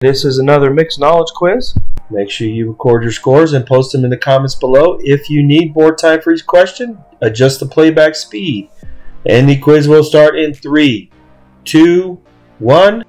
This is another mixed knowledge quiz. Make sure you record your scores and post them in the comments below. If you need more time for each question, adjust the playback speed. And the quiz will start in three, two, one.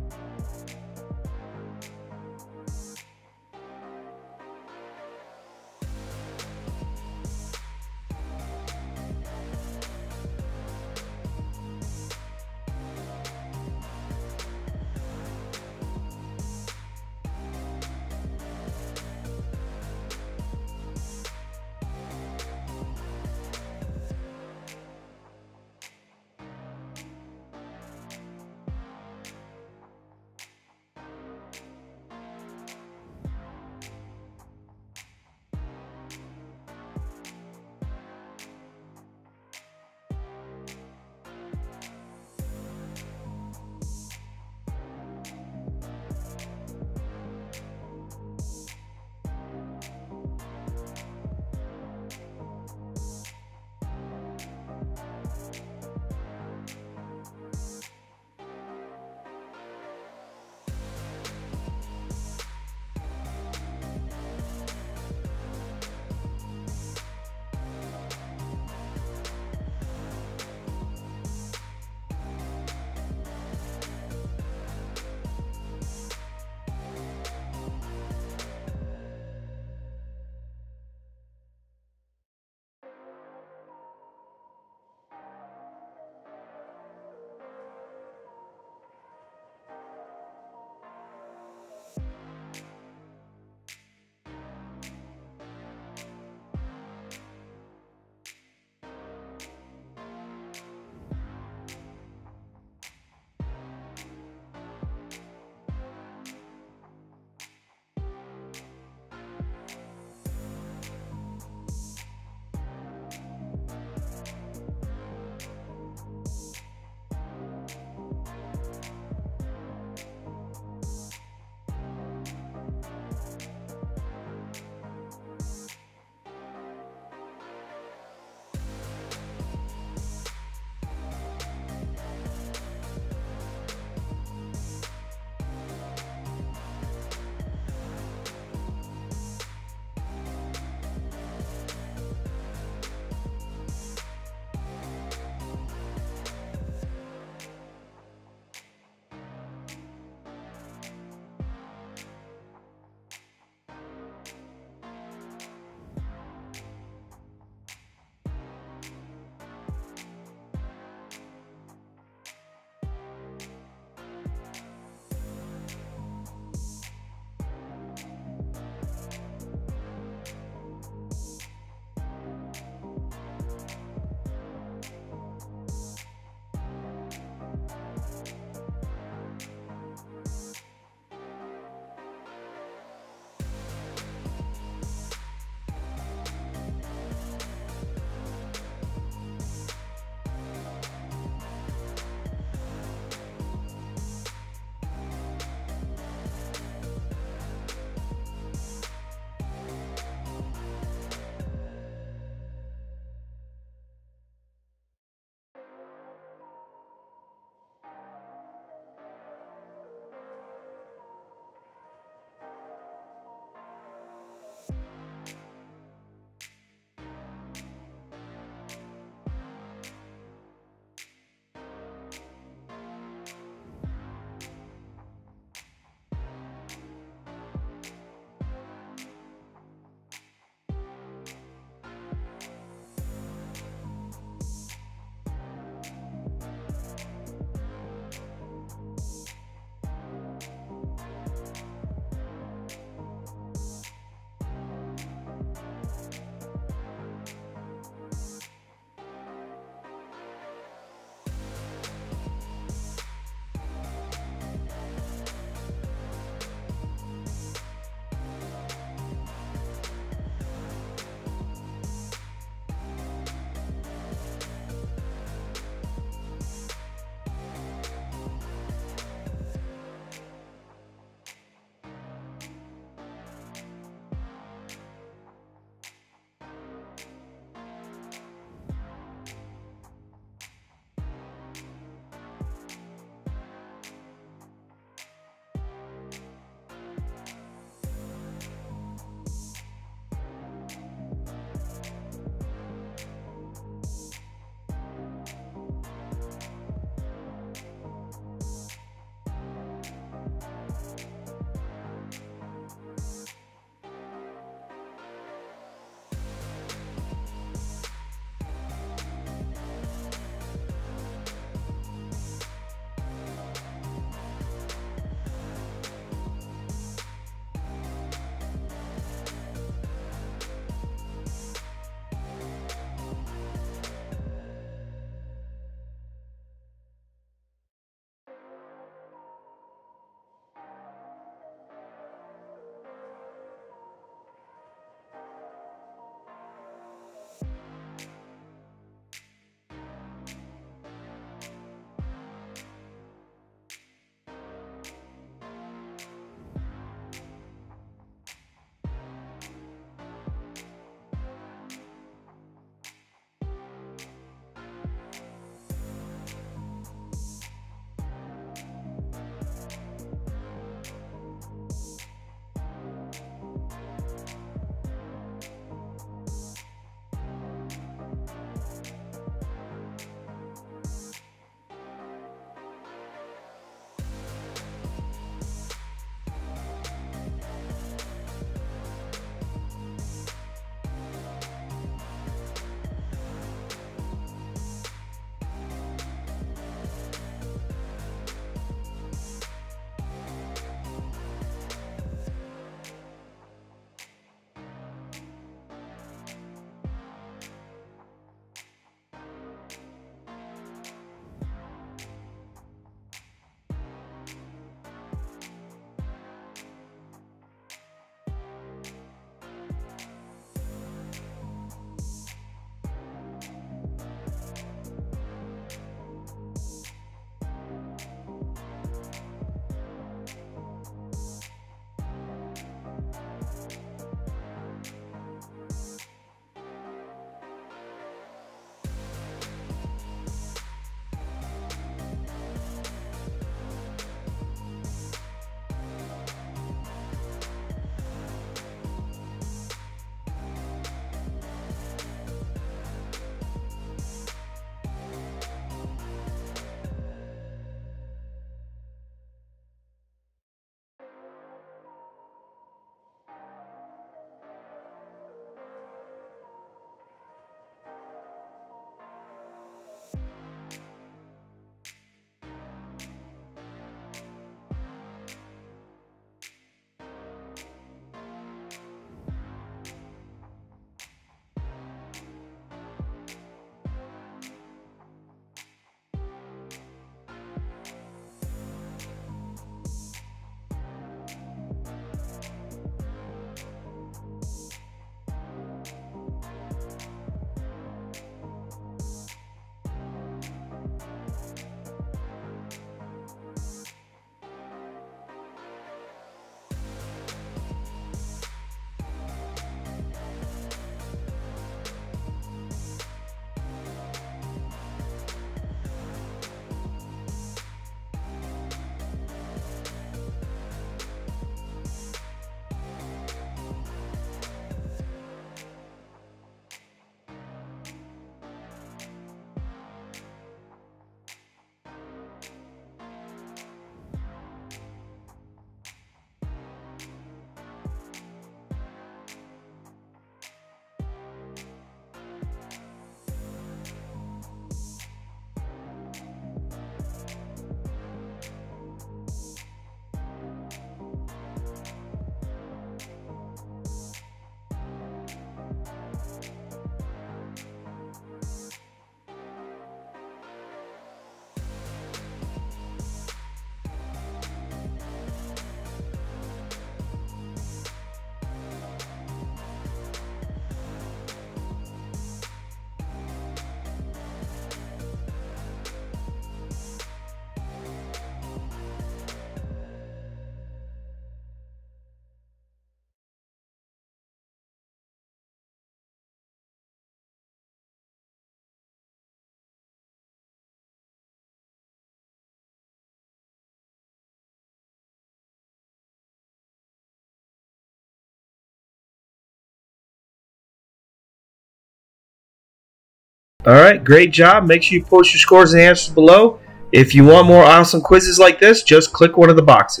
All right, great job. Make sure you post your scores and answers below. If you want more awesome quizzes like this, just click one of the boxes.